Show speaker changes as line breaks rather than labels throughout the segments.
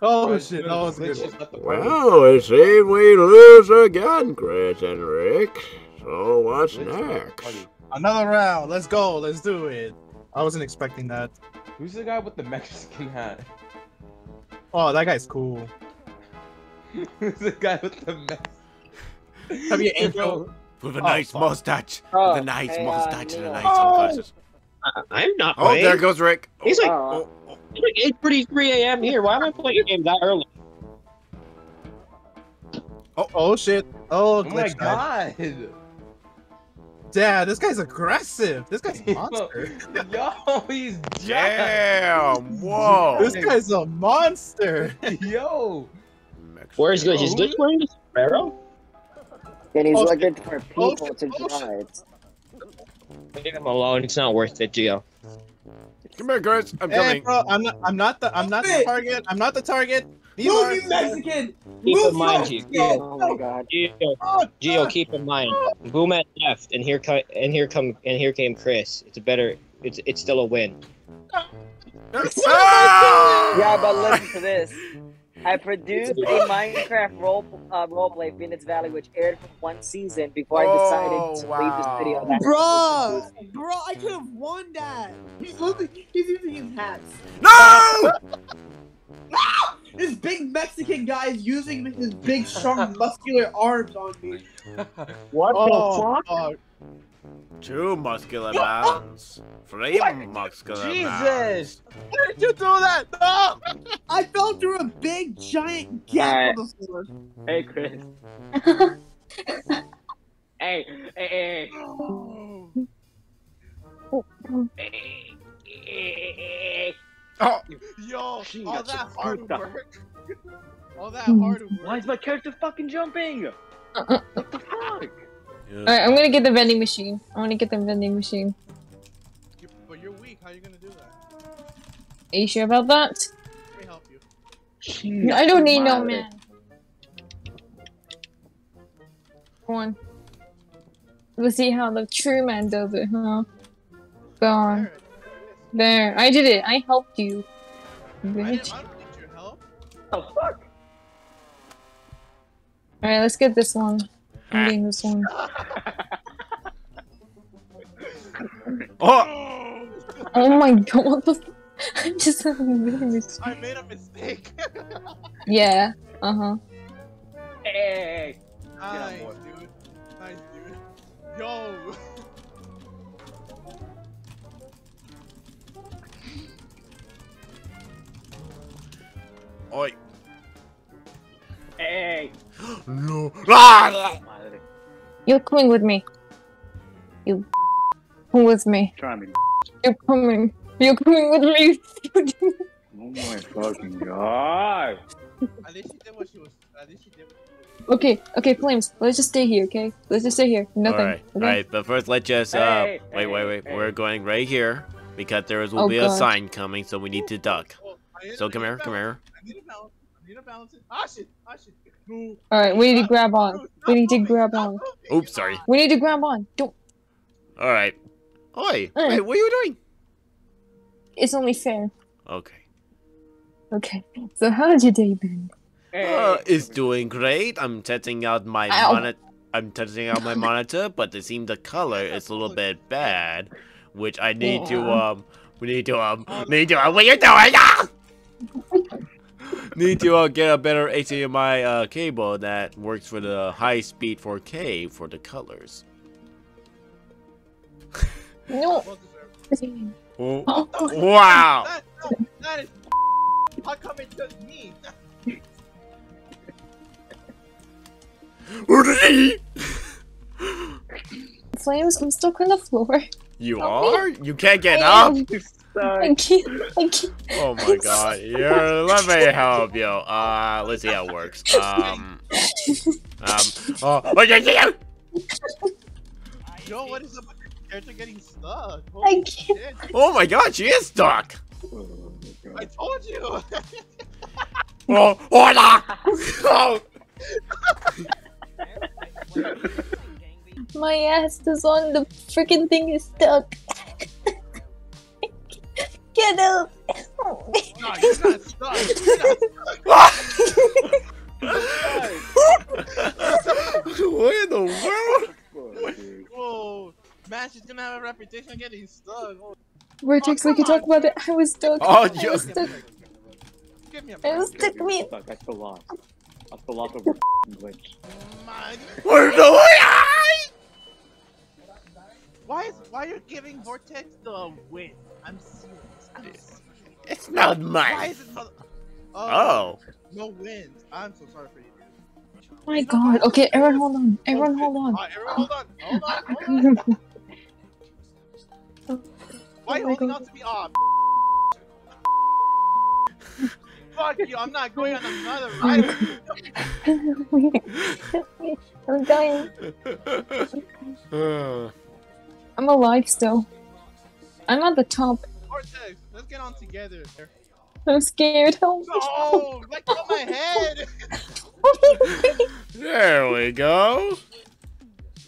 Oh shit, that was good.
Well, it seems we lose again, Chris and Rick. So what's next?
Another round. Let's go. Let's do it. I wasn't expecting that.
Who's the guy with the Mexican hat?
Oh, that guy's cool.
Who's the guy with the Mexican?
Have you Angel?
With a
Oh,
nice
fuck.
mustache.
Oh,
With a nice
hey, uh,
mustache and a nice
Oh.
sunglasses.
I- I'm not
Oh,
playing.
there goes Rick. Oh,
He's like,
Oh.
oh,
it's like 8:33 a.m. here. Why am I playing a game that early?
Oh oh shit. Oh,
Oh my
glitch died.
god!
Damn, this guy's aggressive. This guy's a monster.
Yo, he's jacked.
Damn! Whoa!
this guy's a monster.
Yo.
Where is Glitch? Is Glitch wearing the sombrero?
And he's
Oh,
looking for
oh,
people to
oh, shit.
drive.
Leave him alone. It's not worth it, Gio.
Come here, Chris. I'm
Hey,
coming.
bro, I'm not. I'm not the. I'm not the target. I'm not the target. You
Move,
are.
you Mexican!
Keep
Move
in mind,
your-
Gio.
Oh my god.
Gio,
Oh,
Gio, keep in mind. Boom at left, and here come and here come and here came Chris. It's a better. It's it's still a win.
Ah!
Yeah, but listen to this. I produced a Minecraft role uh, roleplay, Phoenix Valley, which aired for one season before I decided to
Oh,
leave this video.
wow.
That
Bruh! Bro, I could have won that! He's looking, he's using his hats.
No!
This big Mexican guy is using his big, strong, muscular arms on me.
What
Oh, fuck.
Two muscular bands. Oh! Three muscular bands.
Jesus!
Why did you do that? No.
I fell through a big, giant gap on the floor.
Hey, Chris. hey, hey, hey.
Oh,
Yo, all
Chinga
that
tu
hard
puta.
work. All that hmm. hard work.
Why is my character fucking jumping? What the fuck?
Alright, I'm gonna get the vending machine. I wanna get the vending machine.
You- But you're weak. How are you gonna do that?
Are you sure about that?
Let me help you.
I don't need no man. Go on. We'll see how the true man does it, huh? Go on.
There,
There. I did it. I helped you.
I, didn't,
Bitch.
I don't need your help.
the fuck?
Alright, let's get this one. I'm getting this one.
oh,
Oh my god, what the f- I just had a vending machine.
I made a mistake.
Yeah. Uh-huh.
Hey,
nice,
boy.
dude. Nice, dude. Yo.
Oi.
hey.
No. Ah!
Madre.
You're coming with me. You come with me.
Try me.
You're coming. You're coming with me.
Oh my fucking god.
At least she did what she was. At least she did. What she was.
okay, okay, Flames. Let's just stay here, okay? Let's just stay here. Nothing.
Alright,
okay?
alright, but first let's just, uh,
Hey,
wait, wait, wait.
hey,
We're going right here because there will
Oh,
be a
God.
sign coming, so we need to duck.
Oh, I need-
So come here,
to
come
balance-
here.
I need to balance. I need to balance it. Ah shit. Ah shit. No.
Alright, we need to grab on. We need to grab on.
Oops, sorry.
We need to grab on. Don't.
Alright. Oi,
Uh.
wait, what are you doing?
It's only fair.
Okay.
Okay. So how's your day been?
Uh, it's doing great. I'm testing out my monitor. I'm testing out my monitor, but it seems the color is a little bit bad, which I need to um. We need to um. Need to. Uh, what you doing? Ah! need to uh, get a better HDMI uh, cable that works for the high speed 4K for the colors.
No.
Oh, wow!
That, no, that is. How come it's just me?
Flames, I'm stuck on the floor.
you
Help me.
are? You can't get
I
up?
am. I can't. I can't.
Oh my god, yeah, let me help you. Uh, let's see how it works. Um, um, oh, what did you
Yo, what is up with your character getting stuck? Holy
can't.
shit.
Oh my god, she is stuck.
I told you.
Oh, hola! Oh,
My ass is on the freaking thing is stuck. Get up! No.
No, you're not stuck. You're not
what in the world?
Whoa. Man, she's gonna have a reputation of getting stuck. Oh,
Vortex,
Oh,
we can talk about it. I was stuck.
Oh,
I
you-
was stuck.
give me a
I was stuck. Me.
Fuck, I still lost. I still lost over glitch.
Man,
What are you doing?
Why is why are you giving Vortex the win? I'm serious. I'm serious.
It's not
Why
mine.
is it not?
Oh. oh.
No wins. I'm so sorry for you.
Oh my god. Okay, everyone hold on. Everyone hold on.
Alright, everyone hold on. Hold on. Hold on. Why are you
Oh my
holding
God.
on to me? Aw. Ah, Fuck you. I'm not going on another oh ride.
I'm dying. I'm alive still. I'm at the top.
Vortex, let's get on together.
I'm scared. Help.
No, let go of my head.
there we go.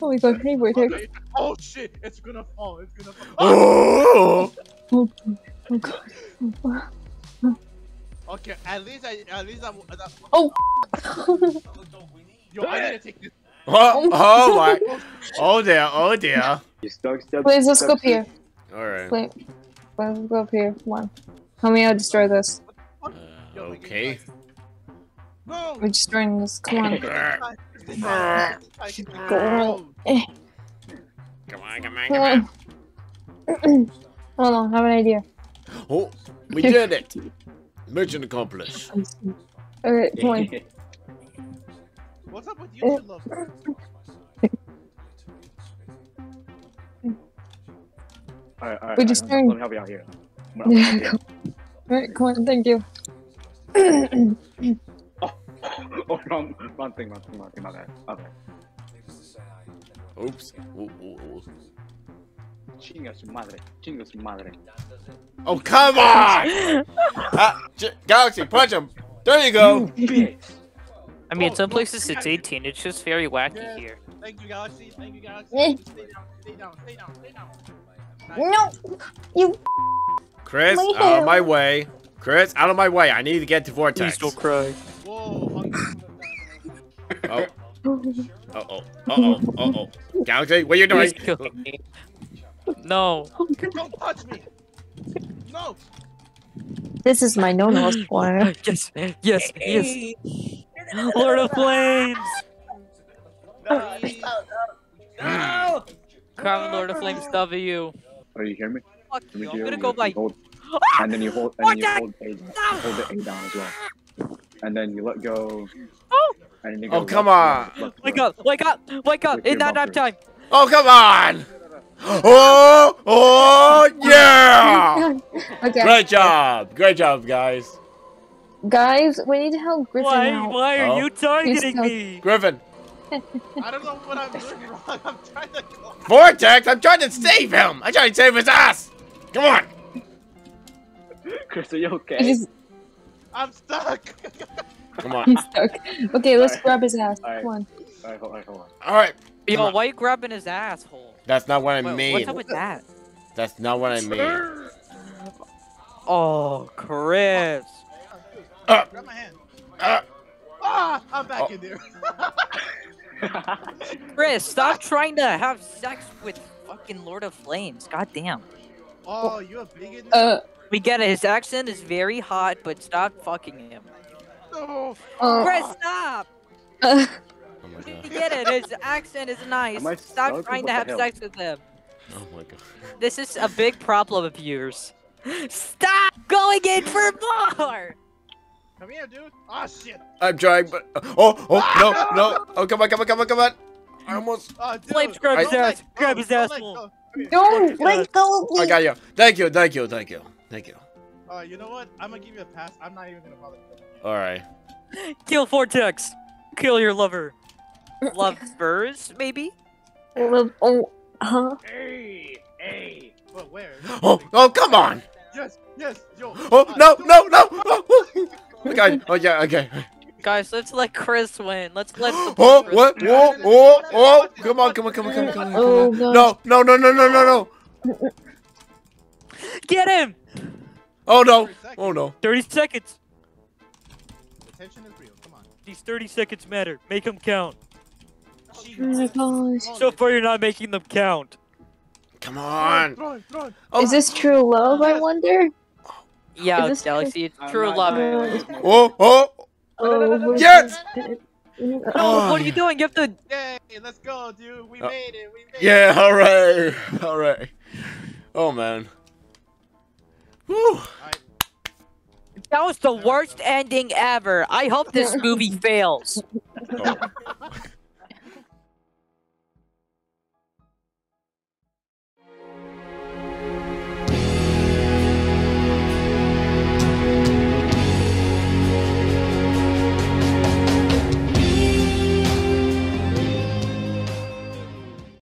Oh my god, hey Vortex.
Oh shit, it's gonna fall. It's gonna fall. Oh!
Oh.
Oh god.
Okay, at least I, at least I'm. Uh,
Oh.
yo, I need to take this.
Oh, oh my. Oh dear. Oh dear.
You stuck step.
Please, let's go here.
All right.
Please. Let's go up here. Come on. Help me out destroy this.
Uh, okay.
No.
We're destroying this. Come on.
Go.
Eh,
Come on, come on,
come
come on.
on. Hold on, I have an idea.
Oh, we did it. Mission accomplished.
Alright, come on.
What's up with you two?
Alright, alright.
We just
alright, Let me help you out here. I'm gonna help you out
Alright, come on, thank you.
here. Oh, wrong, wrong thing, wrong thing, wrong thing. My bad. My bad.
Oops. Ooh, ooh, ooh.
Chinga su madre. Chinga su madre.
Oh, come on! Ah, J- Galaxy, punch him. There you go.
Bitch.
I mean,
Oh,
some
no,
places it's 18. It's just very wacky
Yeah.
here.
Thank you, Galaxy. Thank you, Galaxy. Stay down. Stay down. Stay down. Stay down.
No! You
Chris,
My
out of my way. Chris, out of my way. I need to get to
Please
Vortex.
don't cry.
Whoa. hungry.
Oh, uh oh, uh oh, uh oh. Galaxy, what are you doing?
Please kill me. No.
Don't touch me. No.
This is my no-no squad.
Yes, yes, yes. Lord of Flames!
No.
Crown Lord of Flames W.
Oh, you hear me?
Fuck
Let me
you. I'm gonna
you.
go
You
like.
hold, ah! and then you hold, and then you hold A, down, hold the A down as well. And then you let go.
Oh!
And then you go
Oh, come
left,
on.
left,
Wake
left.
up! Wake up! Wake up!
Click
In that nap time!
Oh, come on! Oh, oh, yeah!
okay,
Great job, great job, guys.
guys, we need to help Griffin
Why?
out.
Why are
Oh.
you targeting me?
Griffin,
I don't know what I'm doing wrong. I'm trying to go.
Vortex, I'm trying to save him. I'm trying to save his ass. Come on.
Chris, are you okay?
I just,
I'm stuck.
Come on.
he's stuck. Okay, let's grab his ass.
Alright.
Come on.
Alright, hold, alright, hold on.
All right.
Yo,
on.
why you grabbing his asshole?
That's not what I
Wait,
mean.
What's up with that?
That's not what I mean.
Oh, Chris.
Uh,
Grab my hand.
uh,
Ah, I'm back
Oh.
in there.
Chris, stop trying to have sex with fucking Lord of Flames. God damn.
Oh, you a bigot?
Uh,
We get it. His accent is very hot, but stop fucking him.
no.
uh,
Chris, stop!
uh,
oh my god.
We get it. His accent is nice. Stop trying to have
hell?
sex with him.
Oh my god.
This is a big problem of yours. Stop going in for more!
Come here, dude. Ah, shit.
I'm trying, but oh, oh no, no. Oh, come on, come on, come on, come on. I almost.
Ah, dude.
Flames, grab his ass. Grab his ass
let
full.
go. Come here.
don't let go of
I got you. Thank you, thank you, thank you, thank you.
Uh, you know what? I'm gonna give you a pass. I'm not even gonna bother.
All right.
Kill Vortex. Kill your lover. Lovers, maybe?
Oh, love oh, huh?
Hey, hey. But where?
Oh, oh, come on.
Yes, yes, yo.
Oh
Ah,
no,
yo.
no, no. Oh, oh. Okay. Oh yeah. Okay.
Guys, let's let Chris win. Let's let the
Oh,
Chris
what?
win.
Oh, oh, oh! Come on, come on, come on, come on, come on.
Oh,
Come on. No, no, no, no, no, no, no.
Get him!
Oh no! Oh no!
30 seconds.
The tension is real. Come on.
These 30 seconds matter. Make them count.
Oh my gosh.
So far, you're not making them count.
Come on!
Throw it, throw it.
Oh.
Is this true love, I wonder?
Yeah,
Is this
Galaxy, it's
I'm
true love.
Oh! Oh!
Oh,
Yes!
No,
Oh.
what are you doing? You have to.
Yay, let's go, dude. We
Uh,
made it. We made
Yeah! Hooray! Hooray! Oh man. Whew.
That was the worst ending ever. I hope this movie fails.
Oh.